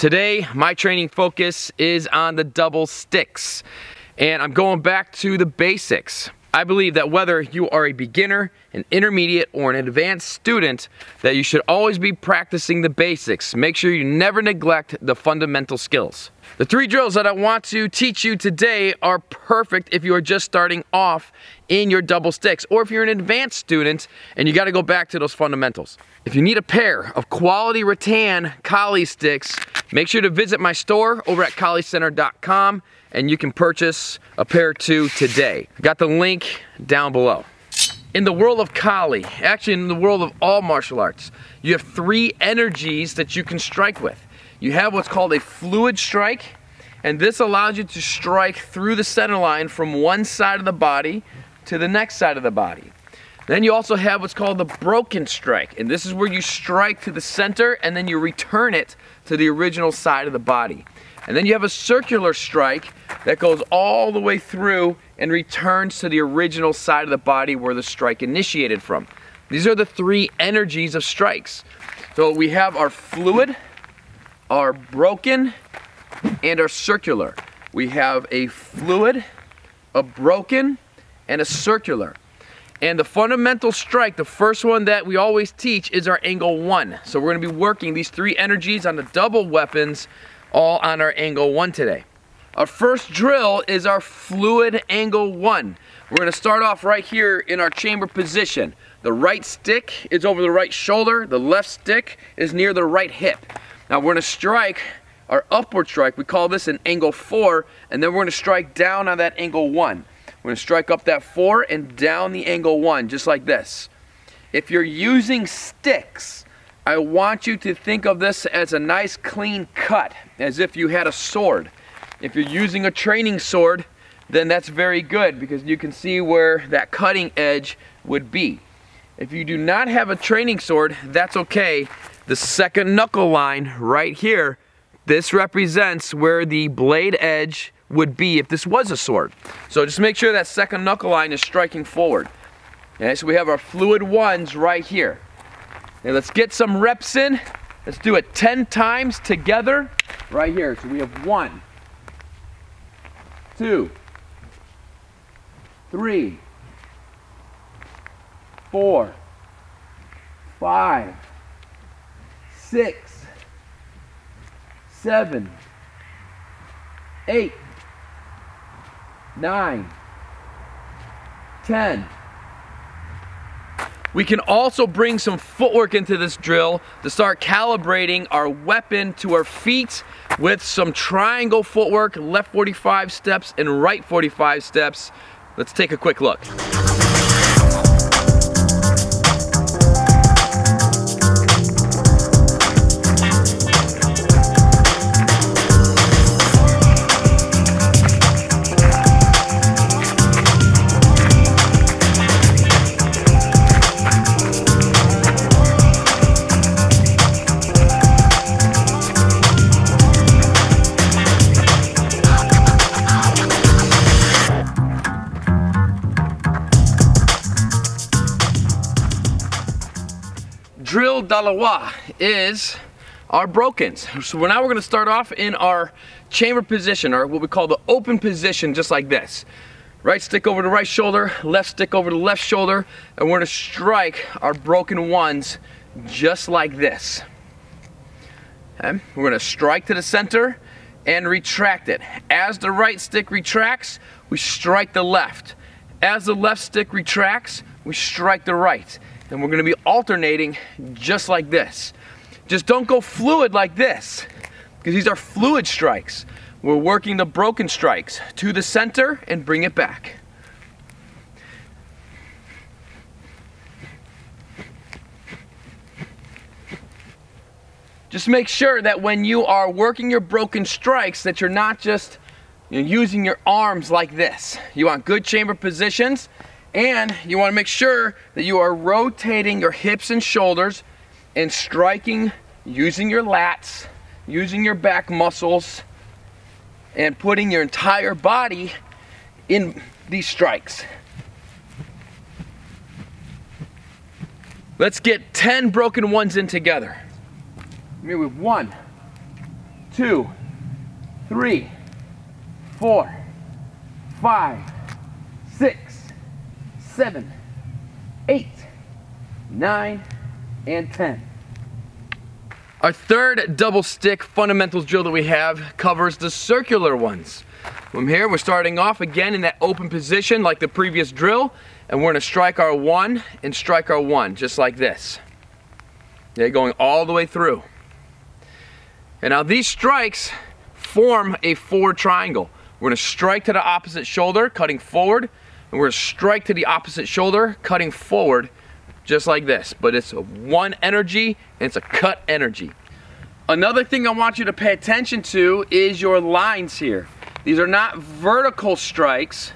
Today, my training focus is on the double sticks, and I'm going back to the basics. I believe that whether you are a beginner, an intermediate, or an advanced student, that you should always be practicing the basics. Make sure you never neglect the fundamental skills. The three drills that I want to teach you today are perfect if you are just starting off in your double sticks, or if you're an advanced student and you gotta go back to those fundamentals. If you need a pair of quality rattan Kali sticks, make sure to visit my store over at kalicenter.com and you can purchase a pair two today. Got the link down below. In the world of Kali, actually in the world of all martial arts, you have three energies that you can strike with. You have what's called a fluid strike, and this allows you to strike through the center line from one side of the body to the next side of the body. Then you also have what's called the broken strike, and this is where you strike to the center and then you return it to the original side of the body. And then you have a circular strike that goes all the way through and returns to the original side of the body where the strike initiated from. These are the three energies of strikes. So we have our fluid, our broken, and are circular. We have a fluid, a broken, and a circular. And the fundamental strike, the first one that we always teach is our angle one. So we're gonna be working these three energies on the double weapons all on our angle one today. Our first drill is our fluid angle one. We're gonna start off right here in our chamber position. The right stick is over the right shoulder, the left stick is near the right hip. Now we're gonna strike our upward strike, we call this an angle four, and then we're gonna strike down on that angle one. We're gonna strike up that four and down the angle one, just like this. If you're using sticks, I want you to think of this as a nice clean cut, as if you had a sword. If you're using a training sword, then that's very good because you can see where that cutting edge would be. If you do not have a training sword, that's okay. The second knuckle line right here, this represents where the blade edge would be if this was a sword. So just make sure that second knuckle line is striking forward. Okay, so we have our fluid ones right here. Now let's get some reps in. Let's do it 10 times together right here. So we have one, two, three, four, five, six, seven, eight, nine, ten. We can also bring some footwork into this drill to start calibrating our weapon to our feet with some triangle footwork, left 45 steps and right 45 steps. Let's take a quick look. d'Alois is our brokens. So now we're gonna start off in our chamber position, or what we call the open position, just like this. Right stick over the right shoulder, left stick over the left shoulder, and we're gonna strike our broken ones just like this. Okay? We're gonna strike to the center and retract it. As the right stick retracts, we strike the left. As the left stick retracts, we strike the right and we're gonna be alternating just like this. Just don't go fluid like this, because these are fluid strikes. We're working the broken strikes to the center and bring it back. Just make sure that when you are working your broken strikes that you're not just you know, using your arms like this. You want good chamber positions and you want to make sure that you are rotating your hips and shoulders and striking using your lats, using your back muscles, and putting your entire body in these strikes. Let's get 10 broken ones in together. Here we with one, two, three, four, five, six, seven, eight, nine, and 10. Our third double stick fundamentals drill that we have covers the circular ones. From here, we're starting off again in that open position like the previous drill, and we're gonna strike our one and strike our one, just like this. They're going all the way through. And now these strikes form a forward triangle. We're gonna strike to the opposite shoulder, cutting forward, and we're gonna strike to the opposite shoulder, cutting forward, just like this. But it's a one energy, and it's a cut energy. Another thing I want you to pay attention to is your lines here. These are not vertical strikes.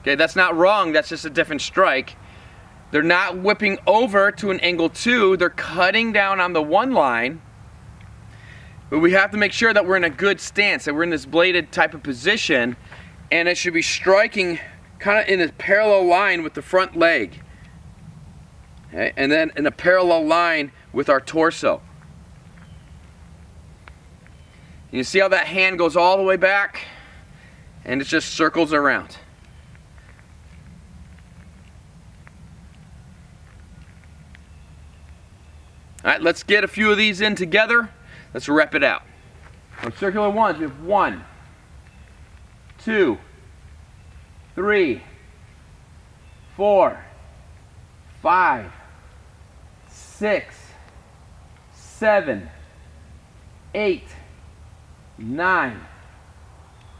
Okay, that's not wrong, that's just a different strike. They're not whipping over to an angle two, they're cutting down on the one line. But we have to make sure that we're in a good stance, that we're in this bladed type of position, and it should be striking kind of in a parallel line with the front leg. Okay, and then in a parallel line with our torso. You see how that hand goes all the way back? And it just circles around. All right, let's get a few of these in together. Let's rep it out. On circular ones, we have one, two, three, four, five, six, seven, eight, nine,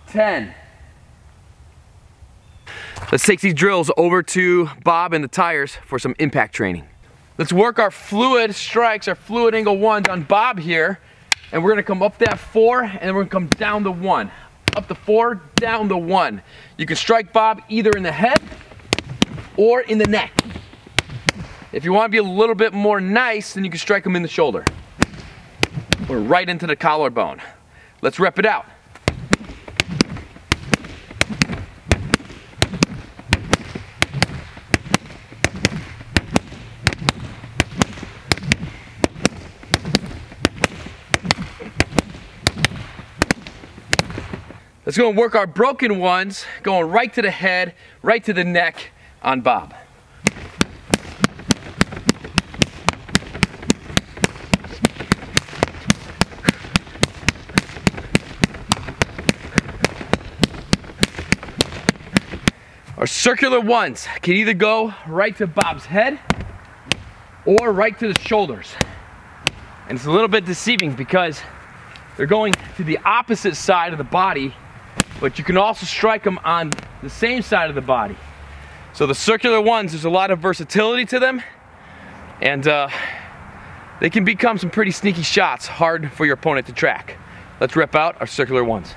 ten. Let's take these drills over to Bob and the tires for some impact training. Let's work our fluid strikes, our fluid angle ones on Bob here. And we're gonna come up that four and then we're gonna come down the one. Up the four, down the one. You can strike Bob either in the head or in the neck. If you wanna be a little bit more nice, then you can strike him in the shoulder. Or right into the collarbone. Let's rep it out. Let's go and work our broken ones, going right to the head, right to the neck on Bob. Our circular ones can either go right to Bob's head or right to the shoulders. And it's a little bit deceiving because they're going to the opposite side of the body but you can also strike them on the same side of the body. So the circular ones, there's a lot of versatility to them, and uh, they can become some pretty sneaky shots, hard for your opponent to track. Let's rip out our circular ones.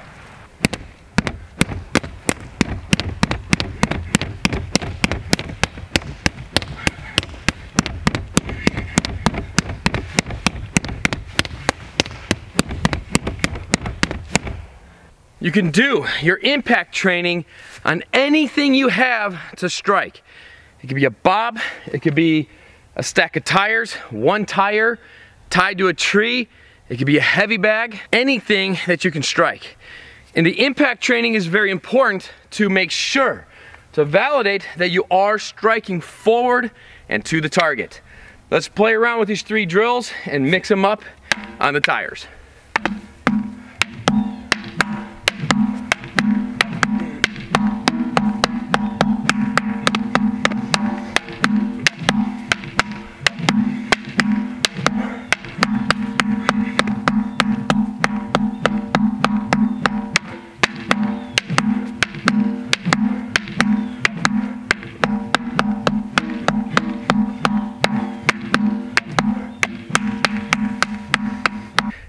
You can do your impact training on anything you have to strike. It could be a bob, it could be a stack of tires, one tire tied to a tree, it could be a heavy bag, anything that you can strike. And the impact training is very important to make sure, to validate that you are striking forward and to the target. Let's play around with these three drills and mix them up on the tires.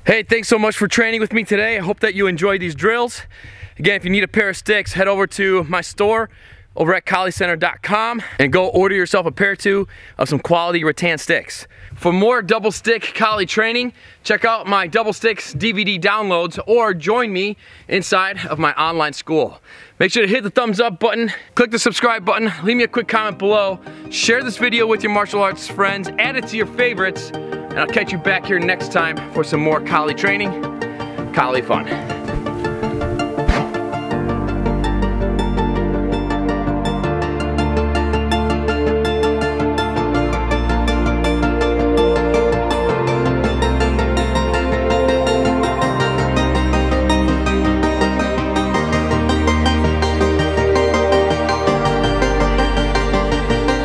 Hey, thanks so much for training with me today. I hope that you enjoyed these drills. Again, if you need a pair of sticks, head over to my store over at kalicenter.com and go order yourself a pair or two of some quality rattan sticks. For more double stick Kali training, check out my double sticks DVD downloads or join me inside of my online school. Make sure to hit the thumbs up button, click the subscribe button, leave me a quick comment below, share this video with your martial arts friends, add it to your favorites, and I'll catch you back here next time for some more Kali training. Collie Fun.